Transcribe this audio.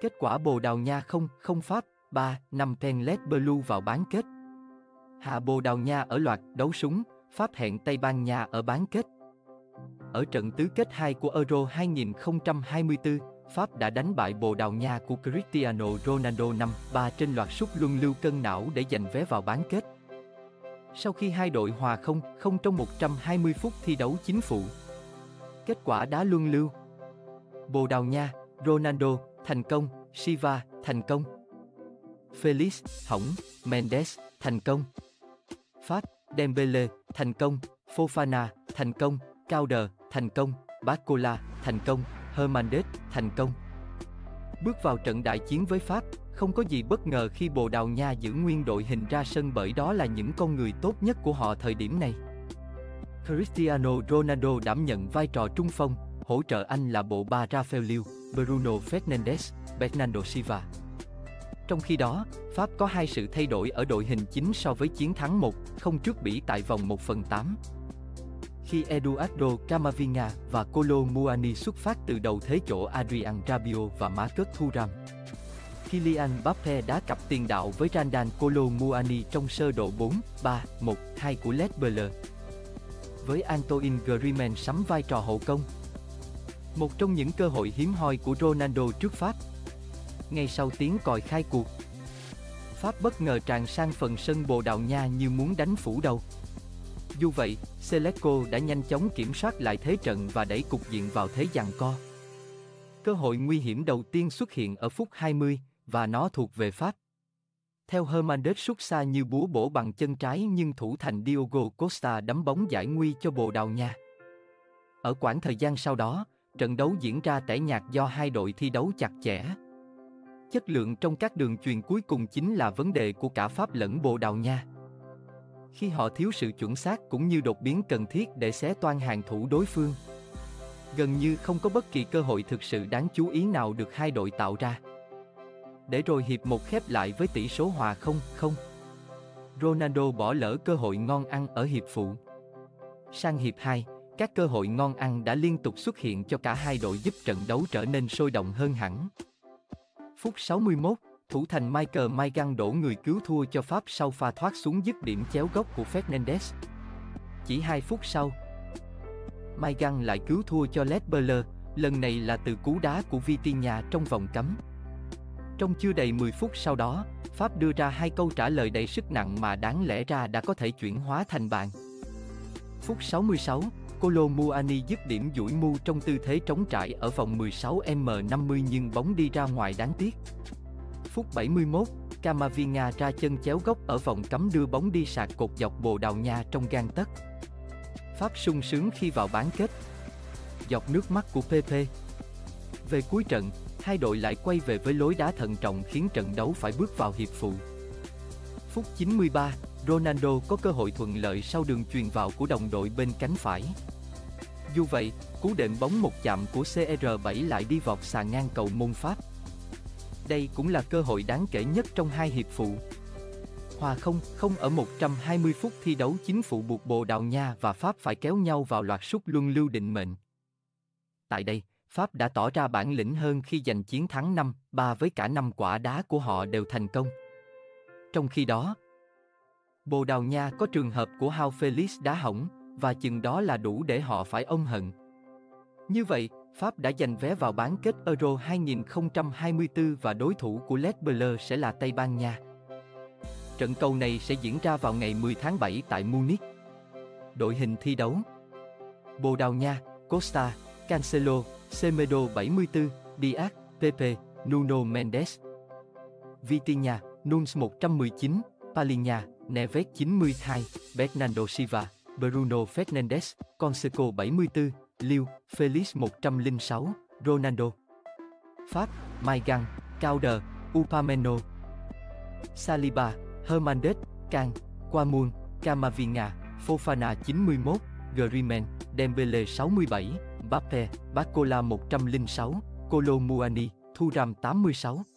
Kết quả Bồ Đào Nha không, không Pháp, 3, 5 Penlet Blue vào bán kết. Hạ Bồ Đào Nha ở loạt đấu súng, Pháp hẹn Tây Ban Nha ở bán kết. Ở trận tứ kết 2 của Euro 2024, Pháp đã đánh bại Bồ Đào Nha của Cristiano Ronaldo 5-3 trên loạt sút luân lưu cân não để giành vé vào bán kết. Sau khi hai đội hòa không, không trong 120 phút thi đấu chính phụ. Kết quả đá luân lưu. Bồ Đào Nha, Ronaldo, thành công, Shiva thành công. Felix, hỏng, Mendes, thành công. Phát Dembele, thành công, Fofana, thành công, Cauder thành công, Barcola, thành công, Hernandez, thành công. Bước vào trận đại chiến với Pháp, không có gì bất ngờ khi Bồ Đào Nha giữ nguyên đội hình ra sân bởi đó là những con người tốt nhất của họ thời điểm này. Cristiano Ronaldo đảm nhận vai trò trung phong, hỗ trợ anh là bộ ba Rafael Bruno Fernandes, Bernardo Silva. Trong khi đó, Pháp có hai sự thay đổi ở đội hình chính so với chiến thắng 1, không trước Bỉ tại vòng 1 phần 8. Khi Eduardo Camavinga và Colo Muani xuất phát từ đầu thế chỗ Adrian Rabiot và Marcus Thuram. Kylian Mbappe đá cặp tiền đạo với Randan Colo Muani trong sơ độ 4, 3, 1, 2 của Les Bleus. Với Antoine Griezmann sắm vai trò hậu công. Một trong những cơ hội hiếm hoi của Ronaldo trước Pháp. Ngay sau tiếng còi khai cuộc, Pháp bất ngờ tràn sang phần sân Bồ Đào Nha như muốn đánh phủ đầu. Dù vậy, Seleco đã nhanh chóng kiểm soát lại thế trận và đẩy cục diện vào thế giằng co. Cơ hội nguy hiểm đầu tiên xuất hiện ở phút 20, và nó thuộc về Pháp. Theo Hernandez xuất xa như búa bổ bằng chân trái nhưng thủ thành Diogo Costa đấm bóng giải nguy cho Bồ Đào Nha. Ở quãng thời gian sau đó, trận đấu diễn ra tẻ nhạt do hai đội thi đấu chặt chẽ. Chất lượng trong các đường truyền cuối cùng chính là vấn đề của cả Pháp lẫn Bồ Đào Nha. Khi họ thiếu sự chuẩn xác cũng như đột biến cần thiết để xé toan hàng thủ đối phương. Gần như không có bất kỳ cơ hội thực sự đáng chú ý nào được hai đội tạo ra. Để rồi hiệp một khép lại với tỷ số hòa 0-0. Ronaldo bỏ lỡ cơ hội ngon ăn ở hiệp phụ. Sang hiệp 2, các cơ hội ngon ăn đã liên tục xuất hiện cho cả hai đội giúp trận đấu trở nên sôi động hơn hẳn. Phút 61, thủ thành Michael Maigan đổ người cứu thua cho Pháp sau pha thoát xuống dứt điểm chéo góc của Fernandes. Chỉ 2 phút sau, Maigan lại cứu thua cho Les lần này là từ cú đá của Vitinha trong vòng cấm. Trong chưa đầy 10 phút sau đó, Pháp đưa ra hai câu trả lời đầy sức nặng mà đáng lẽ ra đã có thể chuyển hóa thành bàn. Phút 66, Colo Muani dứt điểm duỗi mu trong tư thế trống trải ở vòng 16m50 nhưng bóng đi ra ngoài đáng tiếc. Phút 71, Camavinga ra chân chéo góc ở vòng cấm đưa bóng đi sạc cột dọc Bồ Đào Nha trong gan tấc. Pháp sung sướng khi vào bán kết. Dọc nước mắt của PP. Về cuối trận, hai đội lại quay về với lối đá thận trọng khiến trận đấu phải bước vào hiệp phụ. Phút 93, Ronaldo có cơ hội thuận lợi sau đường truyền vào của đồng đội bên cánh phải. Dù vậy, cú đệm bóng một chạm của CR7 lại đi vọt xà ngang cầu môn Pháp. Đây cũng là cơ hội đáng kể nhất trong hai hiệp phụ. Hòa không, không ở 120 phút thi đấu chính phụ buộc Bồ Đào Nha và Pháp phải kéo nhau vào loạt sút luân lưu định mệnh. Tại đây, Pháp đã tỏ ra bản lĩnh hơn khi giành chiến thắng 5-3 với cả năm quả đá của họ đều thành công. Trong khi đó, Bồ Đào Nha có trường hợp của Hao Felix đá hỏng, và chừng đó là đủ để họ phải ôm hận. Như vậy, Pháp đã giành vé vào bán kết Euro 2024 và đối thủ của Les Bleus sẽ là Tây Ban Nha. Trận cầu này sẽ diễn ra vào ngày 10 tháng 7 tại Munich. Đội hình thi đấu Bồ Đào Nha, Costa, Cancelo, Semedo 74, Diaz, Pepe, Nuno Mendes. Vitinha, Nunes 119, Palinha, Neves 92, Bernardo Silva, Bruno Fernandes, Conseco 74, Liu, Felix 106, Ronaldo. Pháp, Maigan, Cauder, Upameno. Saliba, Hernandez, Can, Quamun, Camavinga, Fofana 91, Griezmann, Dembele 67, Mbappe, Bacola 106, Colo Muani, Thuram 86.